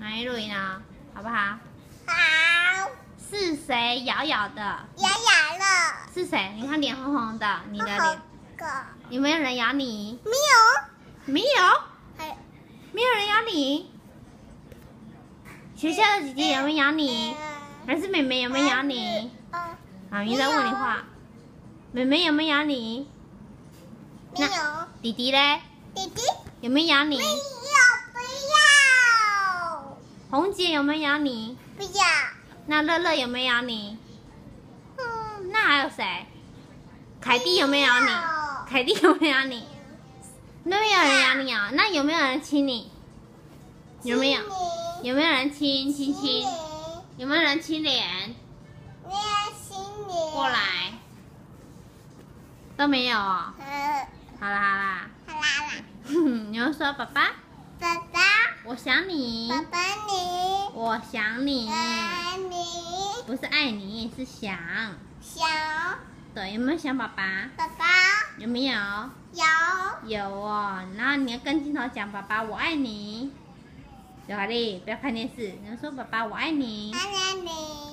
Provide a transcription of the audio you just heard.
来录音啊，好不好？好，是谁咬咬的？咬咬了，是谁？你看脸红红的，你的脸个有没有人咬你？没有，没有，还没有人咬你。学校的姐姐有没有咬你？还是妹妹有没有咬你？嗯，妈咪在问你话。妹妹有没有咬你？没有，弟弟嘞？弟弟有没有咬你没？有，红姐有没有咬你？不要，那乐乐有没有咬你？嗯，那还有谁？凯蒂有没有咬你？凯蒂有没有咬你？都没有人咬你啊？那有没有人亲你？有没有？有没有人亲亲亲？有没有人亲脸？你要新年过，来，都没有哦。嗯，好啦好啦，好啦啦，你要说爸爸，爸爸，我想你，爸爸你，我想你，爱你，不是爱你，是想。想对，有没有想爸爸？爸爸有没有？有，有哦。然后你要跟镜头讲爸爸我爱你。小华丽，不要看电视，你要说爸爸我爱你。爱你。